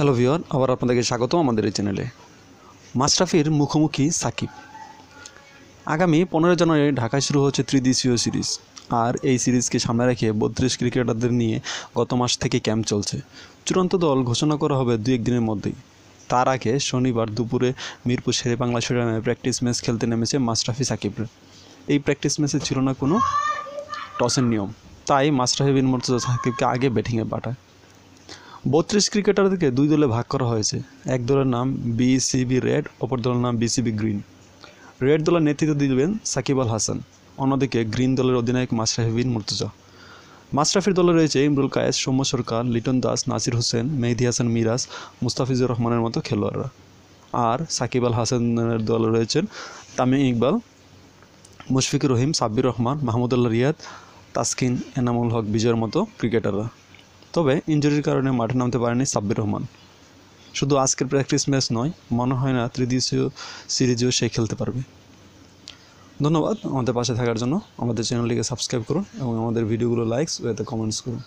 Hello viewer আবার আপনাদেরকে স্বাগত আমাদের এই চ্যানেলে। মাশরাফির মুখোমুখি সাকিব। আগামী পনেরো জানুয়ারি ঢাকায় শুরু হচ্ছে ত্রিদেশীয় সিরিজ। আর এই সিরিজকে সামনে রেখে বত্রিশ ক্রিকেটারদের নিয়ে গত মাস থেকে ক্যাম্প চলছে। চূড়ান্ত দল ঘোষণা করা হবে দু একদিনের মধ্যেই। তার আগে শনিবার দুপুরে মিরপুর শেরে বাংলা স্টেডিয়ামে প্র্যাকটিস ম্যাচ খেলতে নেমেছে মাশরাফি সাকিবরা এই প্র্যাকটিস ম্যাচে ছিল না কোনো টসের নিয়ম। তাই মাশরাফি বিন মুর্তজা সাকিবকে আগে ব্যাটিংয়ে পাঠায়। বত্রিশ ক্রিকেটারদেরকে দুই দলে ভাগ করা হয়েছে। এক দলের নাম বিসিবি রেড, অপর দলের নাম বিসিবি গ্রিন। রেড দলের নেতৃত্ব দিবেন সাকিব আল হাসান। অন্যদিকে গ্রিন দলের অধিনায়ক মাশরাফি বিন মুর্তজা। মাশরাফির দলে রয়েছে ইমরুল কায়েস, সৌম্য সরকার, লিটন দাস, নাসির হোসেন, মেহেদি হাসান মিরাজ, মুস্তাফিজুর রহমানের মতো খেলোয়াড়রা। আর সাকিব আল হাসানের দলে রয়েছেন তামিম ইকবাল, মুশফিকুর রহিম, সাব্বির রহমান, মাহমুদুল্লাহ রিয়াদ, তাসকিন, এনামুল হক বিজয়ের মতো ক্রিকেটাররা। তবে ইঞ্জুরির কারণে মাঠে নামতে পারেনি সাব্বির রহমান। শুধু আজকের প্র্যাকটিস ম্যাচ নয়, মনে হয় না তৃতীয় সিরিজেও সে খেলতে পারবে। ধন্যবাদ আমাদের পাশে থাকার জন্য। আমাদের চ্যানেলটিকে সাবস্ক্রাইব করুন এবং আমাদের ভিডিওগুলো লাইকস ও এতে কমেন্টস করুন।